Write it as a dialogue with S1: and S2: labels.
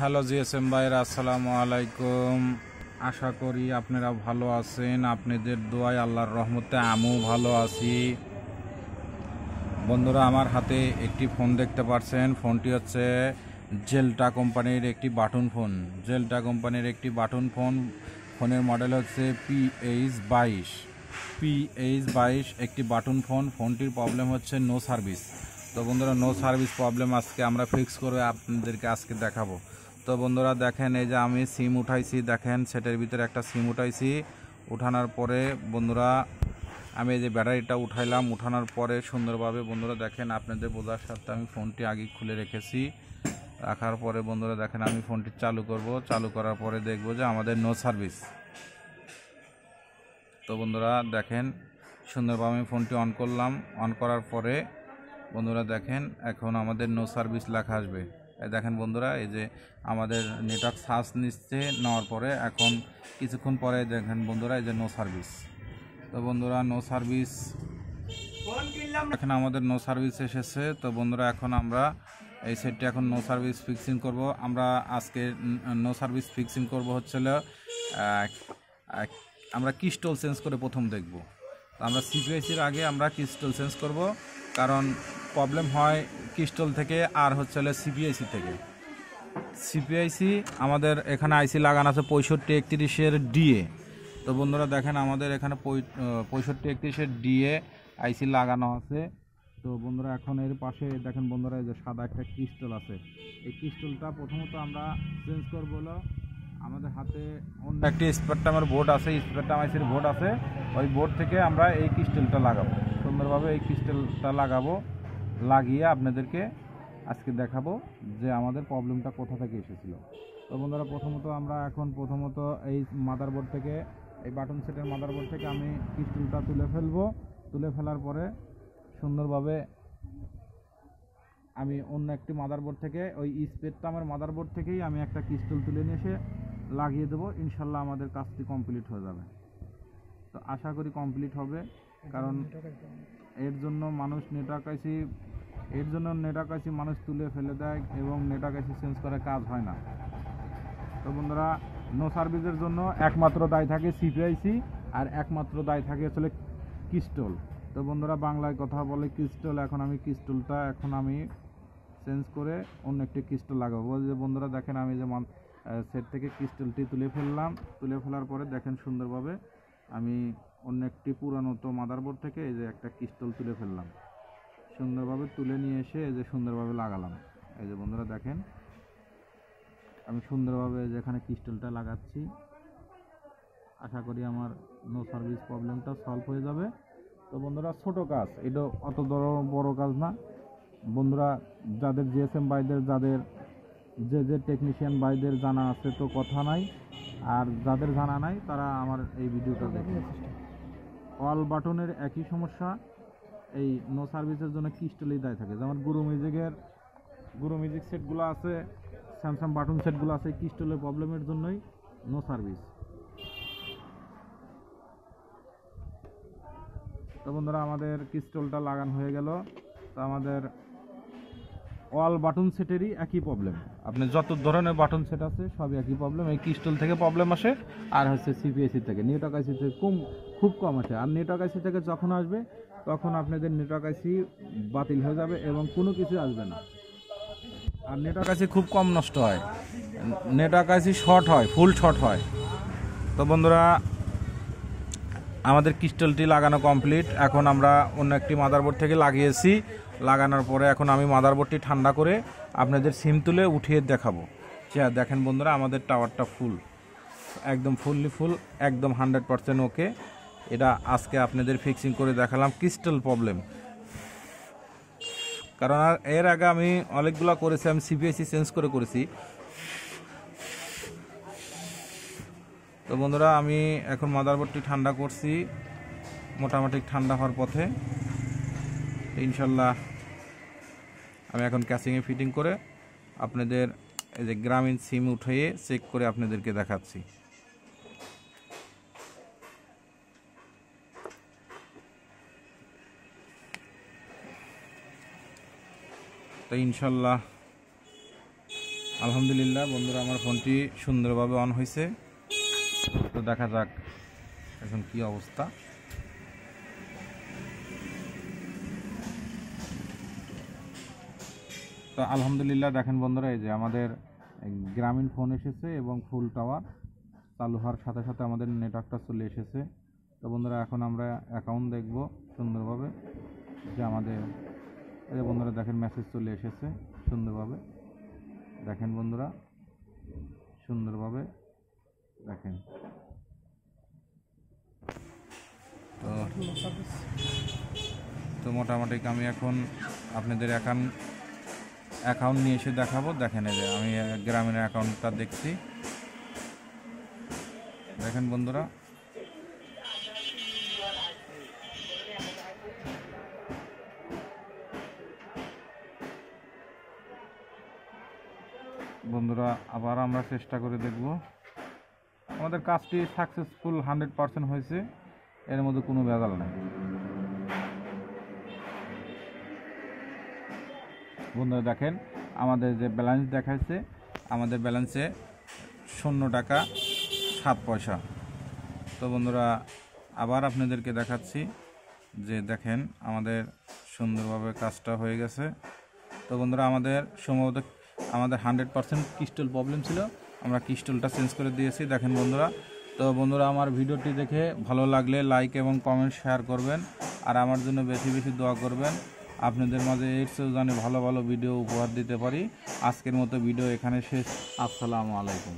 S1: Hello GSM ভাইয়ের, আসসালামু আলাইকুম। আশা করি আপনারা ভালো আছেন। আপনাদের দোয়ায় আল্লাহর রহমতে আমিও ভালো আছি। বন্ধুরা, আমার হাতে একটি ফোন দেখতে পাচ্ছেন। ফোনটি হচ্ছে জেলটা কোম্পানির একটি বাটন ফোন। জেলটা কোম্পানির একটি বাটন ফোন। ফোনের মডেল হচ্ছে পিএইচ বাইশ। পিএইচ বাইশ একটি বাটন ফোন। ফোনটির প্রবলেম হচ্ছে নো সার্ভিস। তো বন্ধুরা, নো সার্ভিস প্রবলেম আজকে আমরা ফিক্স করে আপনাদেরকে আজকে দেখাবো। তো বন্ধুরা দেখেন, এই যে আমি সিম উঠাইছি, দেখেন, সেটের ভিতরে একটা সিম উঠাইছি। উঠানোর পরে বন্ধুরা, আমি এই যে ব্যাটারিটা উঠাইলাম, উঠানোর পরে সুন্দরভাবে বন্ধুরা দেখেন, আপনাদের বোঝার সাথে আমি ফোনটি আগে খুলে রেখেছি। রাখার পরে বন্ধুরা দেখেন, আমি ফোনটি চালু করব। চালু করার পরে দেখব যে আমাদের নো সার্ভিস তো বন্ধুরা দেখেন, সুন্দরভাবে আমি ফোনটি অন করলাম। অন করার পরে বন্ধুরা দেখেন, এখন আমাদের নো সার্ভিস লেখা আসবে। দেখেন বন্ধুরা, এই যে আমাদের নেটওয়ার্ক সার্চ নিচ্ছে, নেওয়ার পরে এখন কিছুক্ষণ পরে দেখেন বন্ধুরা, এই যে নো সার্ভিস তো বন্ধুরা নো সার্ভিস এখন আমাদের নো সার্ভিস এসেছে। তো বন্ধুরা, এখন আমরা এই সেটটি এখন নো সার্ভিস ফিক্সিং করব। আমরা আজকে নো সার্ভিস ফিক্সিং করব হচ্ছিল আমরা কিস্টল চেঞ্জ করে প্রথম দেখব। তো আমরা সিপিআইসির আগে আমরা কিস্টল চেঞ্জ করব, কারণ প্রবলেম হয় কিস্টল থেকে আর হচ্ছে সিপিআইসি থেকে। সিপিআইসি আমাদের এখানে আইসি লাগানো আছে পঁয়ষট্টি একত্রিশের ডিএ। তো বন্ধুরা দেখেন আমাদের এখানে পঁয়ষট্টি একত্রিশের ডিএ আইসি লাগানো আছে। তো বন্ধুরা এখন এর পাশে দেখেন বন্ধুরা এই যে সাদা একটা ক্রিস্টল আছে। এই ক্রিস্টলটা প্রথমত আমরা চেঞ্জ করব হলো আমাদের হাতে অন্য একটি স্পেকট্রামের বোর্ড আছে স্পেকট্রাম আইসির বোর্ড আছে। ওই বোর্ড থেকে আমরা এই ক্রিস্টেলটা লাগাবো। সুন্দরভাবে এই ক্রিস্টেলটা লাগাবো। লাগিয়ে আপনাদেরকে আজকে দেখাবো যে আমাদের প্রবলেমটা কোথা থেকে এসেছিল। তো বন্ধুরা প্রথমত আমরা এখন প্রথমত এই মাদারবোর্ড থেকে এই বাটন সেটের মাদারবোর্ড থেকে আমি ক্রিস্টালটা তুলে ফেলব। তুলে ফেলার পরে সুন্দরভাবে আমি অন্য একটি মাদারবোর্ড থেকে ওই স্পেকট্রামের মাদারবোর্ড থেকেই আমি একটা ক্রিস্টাল তুলে নিয়ে এসে লাগিয়ে দেবো। ইনশাল্লাহ আমাদের কাজটি কমপ্লিট হয়ে যাবে। তো আশা করি কমপ্লিট হবে কারণ এর জন্য মানুষ নেটওয়ার্ক আইসি এর জন্য আইসি মানুষ তুলে ফেলে দেয় এবং আইসি চেঞ্জ করে কাজ হয় না। তো বন্ধুরা নো সার্ভিসের জন্য একমাত্র দায় থাকে সিপিআইসি আর একমাত্র দায় থাকে আসলে ক্রিস্টল তো বন্ধুরা, বাংলায় কথা বলে ক্রিস্টল এখন আমি ক্রিস্টলটা এখন আমি চেঞ্জ করে অন্য একটি ক্রিস্টল লাগাবো। যে বন্ধুরা, দেখেন আমি যে সেট থেকে ক্রিস্টলটি তুলে ফেললাম। তুলে ফেলার পরে দেখেন সুন্দরভাবে আমি অন্য একটি পুরানো তো মাদারবোর্ড থেকে এই যে একটা ক্রিস্টল তুলে ফেললাম। সুন্দরভাবে তুলে নিয়ে এসে এই যে সুন্দরভাবে লাগালাম। এই যে বন্ধুরা দেখেন, আমি সুন্দরভাবে যেখানে ক্রিস্টালটা লাগাচ্ছি। আশা করি আমার নো সার্ভিস প্রবলেমটা সলভ হয়ে যাবে। তো বন্ধুরা, ছোট কাজ, এটা অত বড় কাজ না। বন্ধুরা, যাদের জিএসএম বাইদের যাদের যে যে টেকনিশিয়ান বাইদের জানা আছে তো কথা নাই। আর যাদের জানা নাই, তারা আমার এই ভিডিওটা দেখে। অল বাটনের একই সমস্যা। এই নো সার্ভিসের জন্য ক্রিস্টালই দায় থাকে। যেমন গুরু মিউজিকের গুরু মিউজিক সেটগুলো আছে স্যামসাং বাটন সেটগুলো আছে ক্রিস্টালের প্রবলেমের জন্যই নো সার্ভিস তো বন্ধুরা, আমাদের ক্রিস্টলটা লাগানো হয়ে গেল। তো আমাদের অল বাটন সেটেরই একই প্রবলেম আপনি যত ধরনের বাটন সেট আছে, সবই একই প্রবলেম এই ক্রিস্টল থেকে প্রবলেম আসে, আর হচ্ছে সিপিএসি থেকে। নেটওয়ার্ক আইসি থেকে কম, খুব কম আসে। আর নেটওয়ার্ক আইসি থেকে যখন আসবে তখন আপনাদের নেটওয়ার্ক আইসি বাতিল হয়ে যাবে এবং কোনো কিছু আসবে না। আর নেটওয়ার্ক আইসি খুব কম নষ্ট হয়। নেটওয়ার্ক আইসি শর্ট হয় ফুল শর্ট হয়। তো বন্ধুরা, আমাদের ক্রিস্টালটি লাগানো কমপ্লিট এখন আমরা অন্য একটি মাদারবোর্ড থেকে লাগিয়েছি। লাগানোর পরে এখন আমি মাদারবোর্ডটি ঠান্ডা করে আপনাদের সিম তুলে উঠিয়ে দেখাবো। হ্যাঁ দেখেন বন্ধুরা, আমাদের টাওয়ারটা ফুল একদম ফুললি ফুল একদম হান্ড্রেড পারসেন্ট ওকে এটা আজকে আপনাদের ফিক্সিং করে দেখালাম ক্রিস্টাল প্রবলেম কারণ এর আগে আমি অনেকগুলো করেছি, আমি সিবিএসই চেঞ্জ করে করেছি। তো বন্ধুরা, আমি এখন মাদারবোর্ডটি ঠান্ডা করছি। মোটামুটি ঠান্ডা হওয়ার পথে। ইনশাল্লাহ আমি এখন ক্যাসিংয়ে ফিটিং করে আপনাদের এই যে গ্রামীণ সিম উঠিয়ে চেক করে আপনাদেরকে দেখাচ্ছি। তো ইনশাল্লাহ, আলহামদুলিল্লাহ বন্ধুরা, আমার ফোনটি সুন্দরভাবে অন হয়েছে। তো দেখা যাক এখন কি অবস্থা। তো আলহামদুলিল্লাহ, দেখেন বন্ধুরা, এই যে আমাদের গ্রামীণ ফোন এসেছে এবং ফুল টাওয়ার চালু হওয়ার সাথে সাথে আমাদের নেটওয়ার্কটা চলে এসেছে। তো বন্ধুরা, এখন আমরা অ্যাকাউন্ট দেখব সুন্দরভাবে যে আমাদের এই বন্ধুরা, দেখেন মেসেজ চলে এসেছে সুন্দরভাবে। দেখেন বন্ধুরা, সুন্দরভাবে দেখেন। তো তো মোটামুটি আমি এখন আপনাদের অ্যাকাউন্ট অ্যাকাউন্ট নিয়ে এসে দেখাবো। দেখেন এই যে, আমি গ্রামীণ অ্যাকাউন্টটা দেখছি। দেখেন বন্ধুরা বন্ধুরা, আবার আমরা চেষ্টা করে দেখব। আমাদের কাজটি সাকসেসফুল হান্ড্রেড পার্সেন্ট হয়েছে, এর মধ্যে কোনো ভেজাল নেই। বন্ধুরা, দেখেন, আমাদের যে ব্যালেন্স দেখাচ্ছে আমাদের ব্যালেন্সে শূন্য টাকা সাত পয়সা। তো বন্ধুরা, আবার আপনাদেরকে দেখাচ্ছি যে, দেখেন, আমাদের সুন্দরভাবে কাজটা হয়ে গেছে। তো বন্ধুরা, আমাদের সম্ভবত আমাদের হান্ড্রেড পার্সেন্ট ক্রিস্টল প্রবলেম ছিল। আমরা ক্রিস্টলটা চেঞ্জ করে দিয়েছি, দেখেন বন্ধুরা। তো বন্ধুরা, আমার ভিডিওটি দেখে ভালো লাগলে লাইক এবং কমেন্ট শেয়ার করবেন। আর আমার জন্য বেশি বেশি দোয়া করবেন। আপনাদের মাঝে এর চেয়েও জানি ভালো ভালো ভিডিও উপহার দিতে পারি। আজকের মতো ভিডিও এখানে শেষ। আসসালামু আলাইকুম।